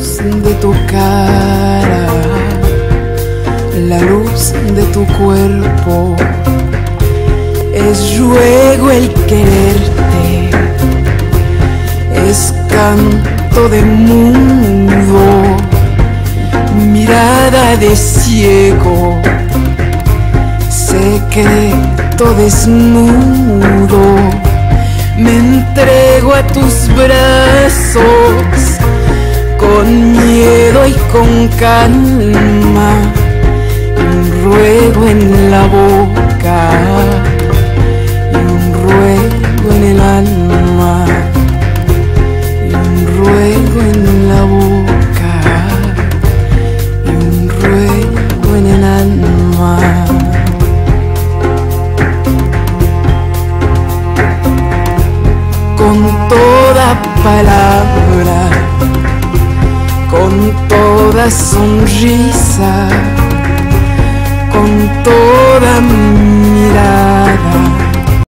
de tu cara, la luz de tu cuerpo, es ruego el quererte, es canto de mundo, mirada de ciego, secreto desnudo. Me entrego a tus brazos con calma, un ruego en la boca y un ruego en el alma, y un ruego en la boca y un ruego en el alma. con toda palabra, con toda sonrisa, con toda